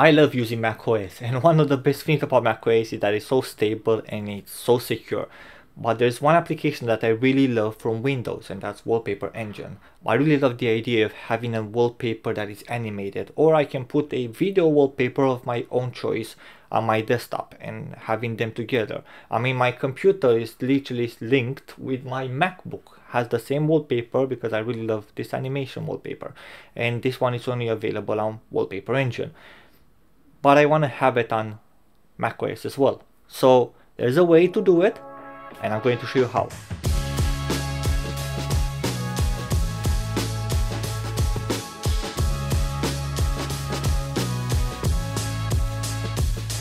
I love using macOS and one of the best things about macOS is that it's so stable and it's so secure. But there's one application that I really love from Windows and that's Wallpaper Engine. I really love the idea of having a wallpaper that is animated or I can put a video wallpaper of my own choice on my desktop and having them together. I mean my computer is literally linked with my MacBook has the same wallpaper because I really love this animation wallpaper and this one is only available on Wallpaper Engine but I want to have it on macOS as well. So there's a way to do it and I'm going to show you how.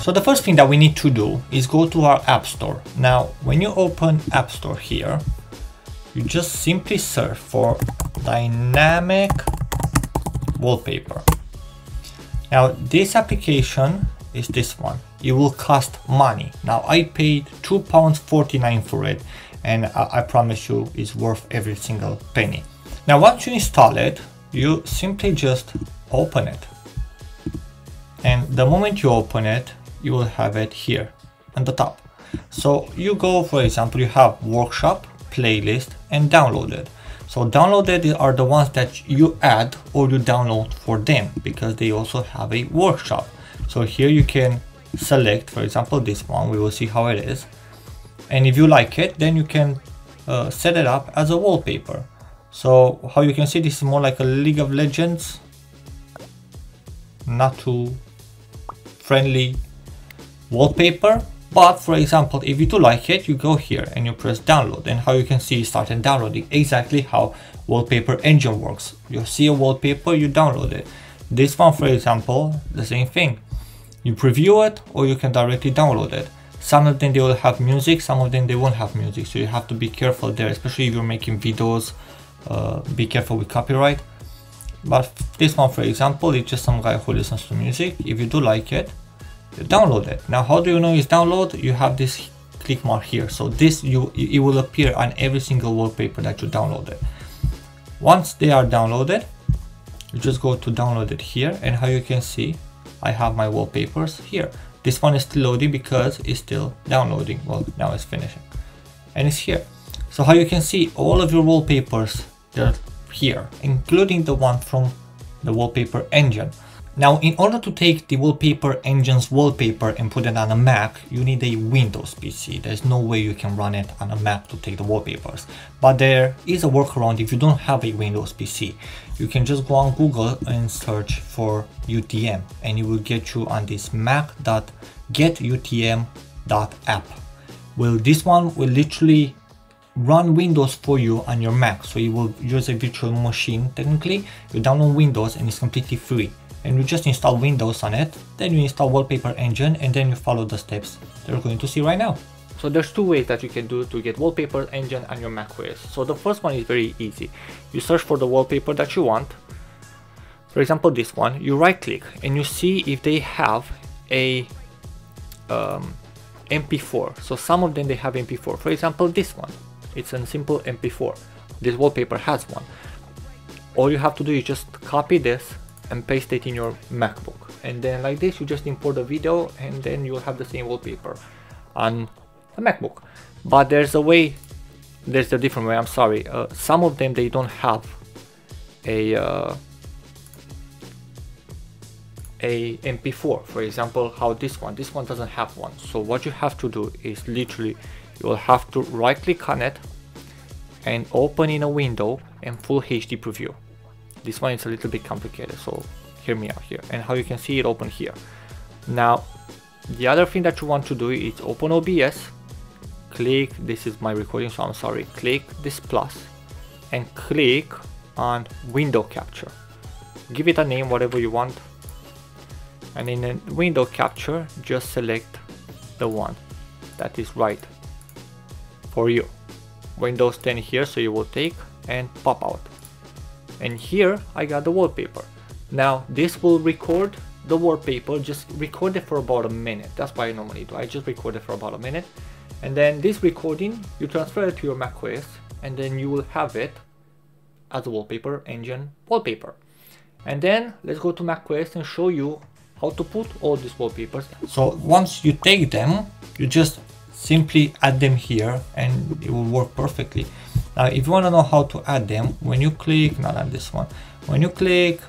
So the first thing that we need to do is go to our App Store. Now, when you open App Store here, you just simply search for dynamic wallpaper. Now this application is this one. It will cost money. Now I paid two pounds 49 for it and I, I promise you it's worth every single penny. Now once you install it, you simply just open it. And the moment you open it, you will have it here on the top. So you go, for example, you have workshop, playlist and downloaded. So downloaded are the ones that you add or you download for them because they also have a workshop. So here you can select, for example, this one, we will see how it is. And if you like it, then you can uh, set it up as a wallpaper. So how you can see this is more like a League of Legends, not too friendly wallpaper, but for example, if you do like it, you go here and you press download and how you can see starting downloading exactly how wallpaper engine works. You see a wallpaper, you download it. This one, for example, the same thing. You preview it or you can directly download it. Some of them they will have music, some of them they won't have music. So you have to be careful there, especially if you're making videos, uh, be careful with copyright. But this one, for example, it's just some guy who listens to music. If you do like it, download it. Now, how do you know it's download? You have this click mark here. So this you it will appear on every single wallpaper that you downloaded. Once they are downloaded, you just go to download it here and how you can see I have my wallpapers here. This one is still loading because it's still downloading. Well, now it's finishing and it's here. So how you can see all of your wallpapers, they're here, including the one from the wallpaper engine. Now, in order to take the wallpaper engine's wallpaper and put it on a Mac, you need a Windows PC. There's no way you can run it on a Mac to take the wallpapers. But there is a workaround if you don't have a Windows PC. You can just go on Google and search for UTM and it will get you on this mac.getutm.app. Well, this one will literally run Windows for you on your Mac. So you will use a virtual machine technically. You download Windows and it's completely free and you just install Windows on it, then you install Wallpaper Engine and then you follow the steps that you're going to see right now. So there's two ways that you can do to get Wallpaper Engine on your macOS. So the first one is very easy. You search for the wallpaper that you want. For example, this one, you right click and you see if they have a um, MP4. So some of them they have MP4. For example, this one, it's a simple MP4. This wallpaper has one. All you have to do is just copy this and paste it in your MacBook. And then like this, you just import the video and then you'll have the same wallpaper on the MacBook. But there's a way, there's a different way, I'm sorry. Uh, some of them, they don't have a, uh, a MP4, for example, how this one, this one doesn't have one. So what you have to do is literally, you will have to right click on it and open in a window and full HD preview. This one is a little bit complicated, so hear me out here. And how you can see it open here. Now, the other thing that you want to do is open OBS, click, this is my recording, so I'm sorry, click this plus and click on window capture. Give it a name, whatever you want. And in window capture, just select the one that is right for you. Windows 10 here, so you will take and pop out and here I got the wallpaper. Now this will record the wallpaper, just record it for about a minute. That's why I normally do. I just record it for about a minute. And then this recording, you transfer it to your macOS and then you will have it as a wallpaper engine wallpaper. And then let's go to macOS and show you how to put all these wallpapers. So once you take them, you just simply add them here and it will work perfectly. Now, if you want to know how to add them, when you click, not on this one, when you click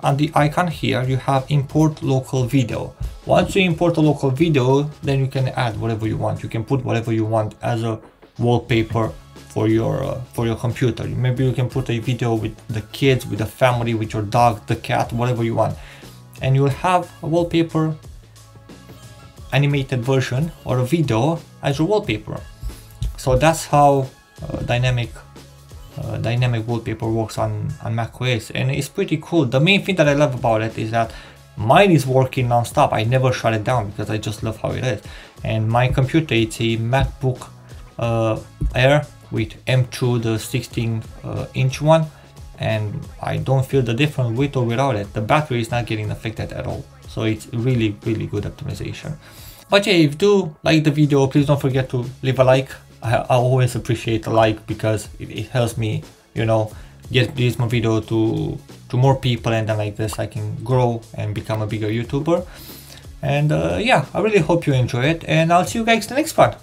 on the icon here, you have import local video. Once you import a local video, then you can add whatever you want. You can put whatever you want as a wallpaper for your uh, for your computer. Maybe you can put a video with the kids, with the family, with your dog, the cat, whatever you want. And you'll have a wallpaper animated version or a video as your wallpaper. So that's how uh, dynamic uh, dynamic wallpaper works on, on macOS and it's pretty cool. The main thing that I love about it is that mine is working non-stop. I never shut it down because I just love how it is. And my computer, it's a MacBook uh, Air with M2, the 16 uh, inch one. And I don't feel the difference with or without it. The battery is not getting affected at all. So it's really, really good optimization. But yeah, if you do like the video, please don't forget to leave a like. I, I always appreciate a like because it, it helps me, you know, get this more video to to more people and then like this I can grow and become a bigger YouTuber. And uh, yeah, I really hope you enjoy it and I'll see you guys the next part.